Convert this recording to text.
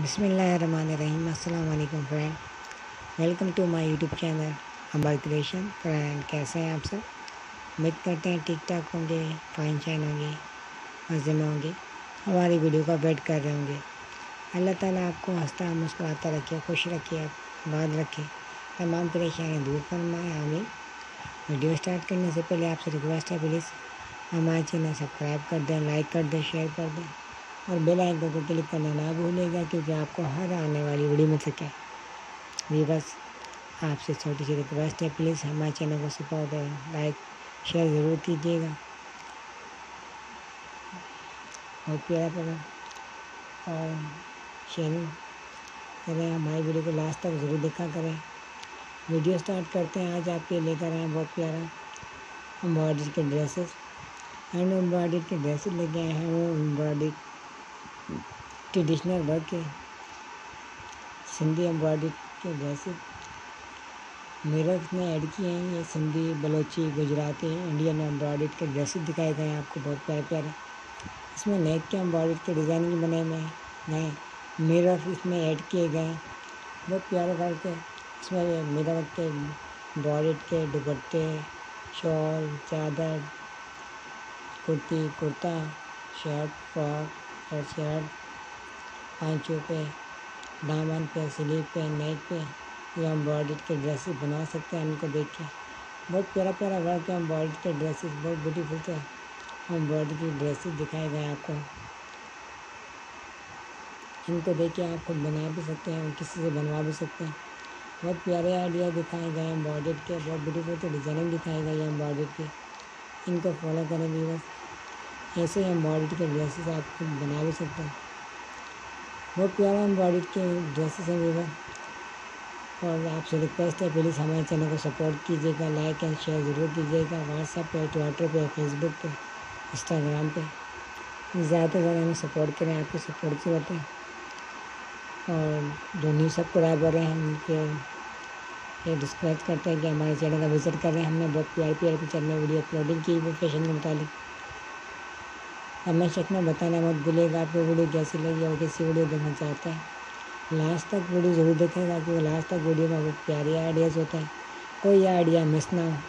बिसमीम अल्लाम friend welcome to my YouTube channel Amber creation friend कैसे हैं आप सब? उम्मीद करते हैं ठीक ठाक होंगे फाइन शाइन होंगे, मज़े में होंगे, हमारी वीडियो का वेट कर रहे होंगे। अल्लाह ताला आपको हंसता, मुस्कुराता रखे, खुश रखे बात रखे, तमाम परेशानियाँ दूर फरमाए हमें वीडियो स्टार्ट करने से पहले आपसे रिक्वेस्ट है प्लीज़ हमारे चैनल सब्सक्राइब कर दें लाइक कर दें शेयर कर दें। और बेल आइकन को क्लिक करना ना भूलेगा क्योंकि आपको हर आने वाली वीडियो मिल सके जी बस, आपसे छोटी सी रिक्वेस्ट है। प्लीज़ हमारे चैनल को सपोर्ट करें लाइक शेयर ज़रूर कीजिएगा। बहुत प्यारा पड़ा और शेयरिंग करें। हमारी वीडियो को लास्ट तक ज़रूर देखा करें। वीडियो स्टार्ट करते हैं। आज आपके लेकर आए बहुत प्यारा एम्ब्रॉयडरी के ड्रेसेस हैंड एम्ब्रॉयडरी के ड्रेसेस लेके आए हैं। वो एम्ब्रॉयडरी ट्रेडिशनल वर्क के, सिंधी एम्ब्रॉयडरी के जैसे। मिरर में ऐड किए हैं ये सिंधी, बलोची, गुजराती, इंडियन एम्ब्रॉयडरी के ड्रेसेस दिखाए गए हैं आपको, बहुत प्यारे प्यारे। इसमें नेक के एम्ब्रॉयडरी के डिज़ाइन भी बने हुए हैं मिरर इसमें ऐड किए गए हैं। बहुत प्यारे वर्क है इसमें मिरर के एम्ब्रॉयडरी के, दुपट्टे, शॉल, चादर, कुर्ती, कुर्ता, शर्ट, फ्रॉक और शर्ट पाँचों पे दामन पे स्लीव पे नेक पे, या एम्ब्रॉयड के ड्रेसेस बना सकते हैं इनको देख के। बहुत प्यारा प्यारा वर्क है एम्ब्रॉयड के ड्रेसेस बहुत ब्यूटीफुल थे एम्ब्रॉयड की ड्रेसेस दिखाए गए आपको। इनको देख के आप खुद बना भी सकते हैं, किसी से बनवा भी सकते हैं। बहुत प्यारे आइडिया दिखाए गए एम्ब्रॉयड के, बहुत ब्यूटीफुल थे डिज़ाइनिंग दिखाई गई है एम्ब्रॉयड के। इनको फॉलो करें भी बस ऐसे एम्ब्रॉयड के ड्रेसेस आप बना भी सकते हैं। बहुत प्यारा एम्ब्रॉयड के ड्रेसेस हैं वीवर और आपसे रिक्वेस्ट है प्लीज़ हमारे चैनल को सपोर्ट कीजिएगा लाइक एंड शेयर ज़रूर कीजिएगा व्हाट्सएप पे ट्विटर पे फेसबुक पे इंस्टाग्राम पे। ज़्यादा से ज़्यादा हमें सपोर्ट करें, आपकी सपोर्ट की बातें और जो न्यू सब्सक्राइबर हैं उनके ये डिस्क्राइब करते हैं कि हमारे चैनल का विज़िट करें हमने बहुत प्यारी प्यारी पिक्चर में वीडियो अपलोडिंग की फ़ैशन के मुताबिक। कमेंट सेक्शन में बताना मत भूलिएगा, आपको वीडियो कैसी लगी और कैसी वीडियो देखना चाहते हैं। लास्ट तक वीडियो ज़रूर देखेगा क्योंकि लास्ट तक वीडियो में बहुत प्यारे आइडियाज़ होते हैं। कोई आइडिया मिस ना हो।